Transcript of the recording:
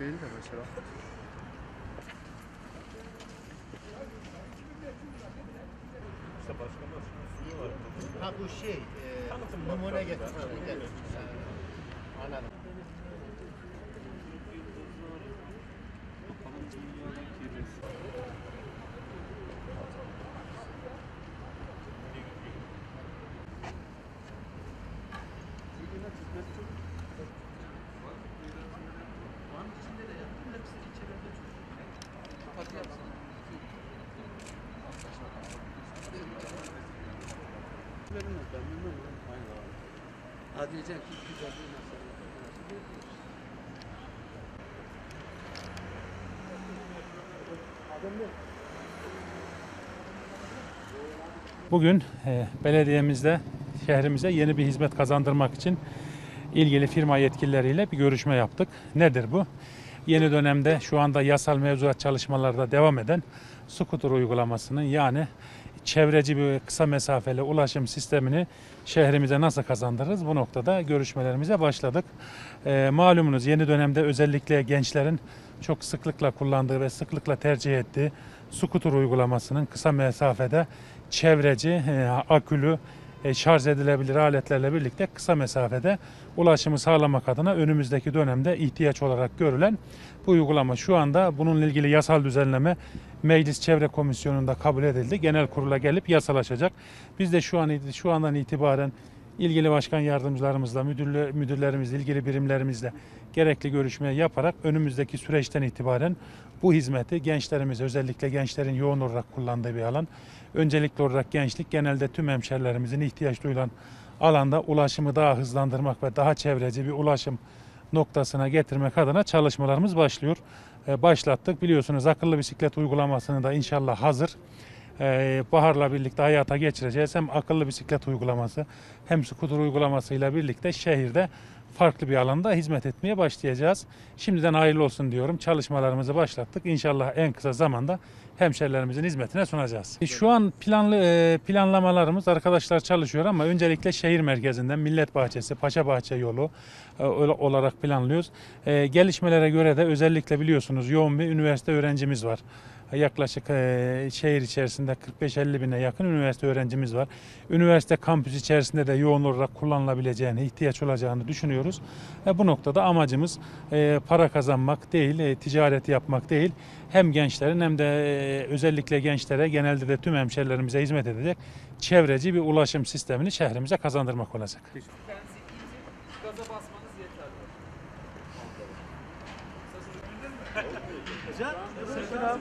değil de mesela. İşte başkanlar şunu sunuyorlar. Ha bu şey, e, Tanıtım numune noktasında, getirmiş. evet. Evet. Anladım. Ha diyecek ki güzel bir mesele. Bugün e, belediyemizde şehrimize yeni bir hizmet kazandırmak için ilgili firma yetkilileriyle bir görüşme yaptık. Nedir bu? Yeni dönemde şu anda yasal mevzuat çalışmalarda devam eden skuter uygulamasının yani çevreci bir kısa mesafeli ulaşım sistemini şehrimize nasıl kazandırırız? Bu noktada görüşmelerimize başladık. E, malumunuz yeni dönemde özellikle gençlerin çok sıklıkla kullandığı ve sıklıkla tercih ettiği skuter uygulamasının kısa mesafede çevreci, e, akülü, şarj edilebilir aletlerle birlikte kısa mesafede ulaşımı sağlamak adına önümüzdeki dönemde ihtiyaç olarak görülen bu uygulama şu anda bununla ilgili yasal düzenleme Meclis Çevre Komisyonu'nda kabul edildi. Genel kurula gelip yasalaşacak. Biz de şu an şu andan itibaren ilgili başkan yardımcılarımızla, müdürlü, müdürlerimizle, ilgili birimlerimizle gerekli görüşmeyi yaparak önümüzdeki süreçten itibaren bu hizmeti gençlerimize özellikle gençlerin yoğun olarak kullandığı bir alan. Öncelikli olarak gençlik genelde tüm hemşerilerimizin ihtiyaç duyulan alanda ulaşımı daha hızlandırmak ve daha çevreci bir ulaşım noktasına getirmek adına çalışmalarımız başlıyor. Ee, başlattık. Biliyorsunuz akıllı bisiklet uygulamasını da inşallah hazır. Ee, Bahar'la birlikte hayata geçireceğiz. Hem akıllı bisiklet uygulaması hem skuter uygulamasıyla birlikte şehirde farklı bir alanda hizmet etmeye başlayacağız. Şimdiden hayırlı olsun diyorum. Çalışmalarımızı başlattık. İnşallah en kısa zamanda hemşerilerimizin hizmetine sunacağız. Şu an planlı e, planlamalarımız arkadaşlar çalışıyor ama öncelikle şehir merkezinden Millet Bahçesi, Paşa Bahçe yolu e, olarak planlıyoruz. E, Gelişmelere göre de özellikle biliyorsunuz yoğun bir üniversite öğrencimiz var. Yaklaşık e, şehir içerisinde 45-50 bine yakın üniversite öğrencimiz var. Üniversite kampüs içerisinde de yoğun olarak kullanılabileceğini, ihtiyaç olacağını düşünüyoruz. Ve bu noktada amacımız e, para kazanmak değil, e, ticaret yapmak değil. Hem gençlerin hem de e, özellikle gençlere genelde de tüm hemşerilerimize hizmet edecek çevreci bir ulaşım sistemini şehrimize kazandırmak olacak. Gaza basmanız Hocam,